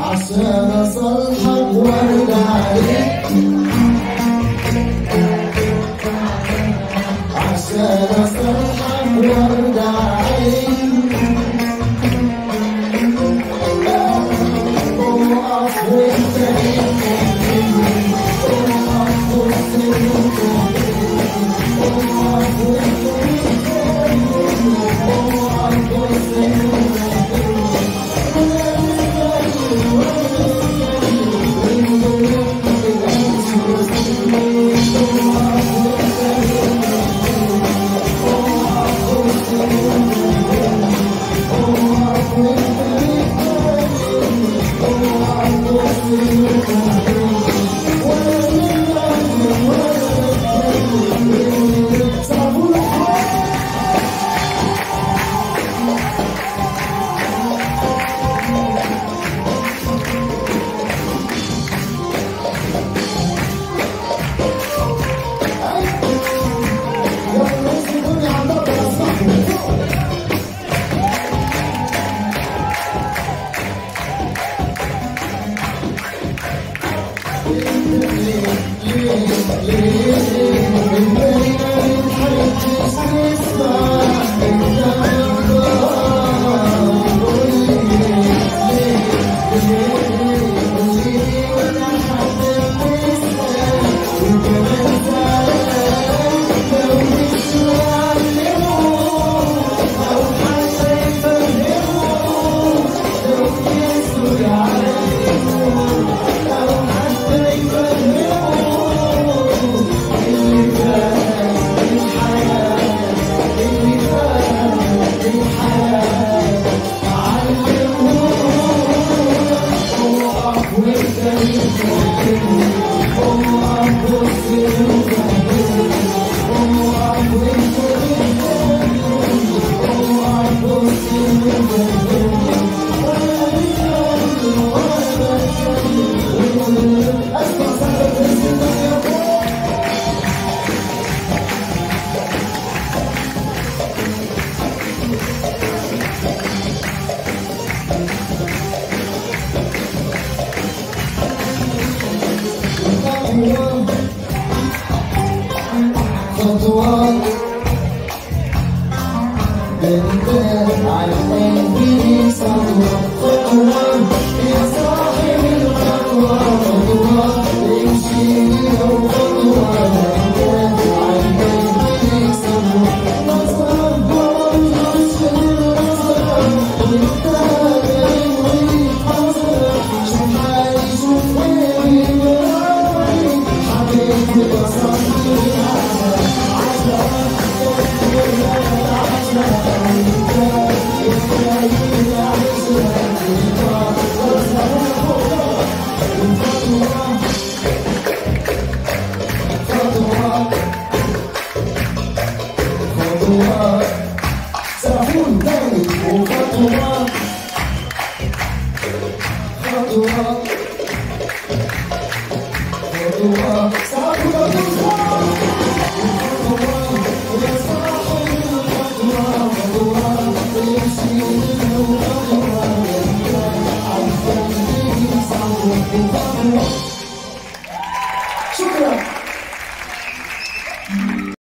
أحسن صلحا وردعي Thank you. Oh, Baby, I think we need someone はさ本来おかとはハートはハートは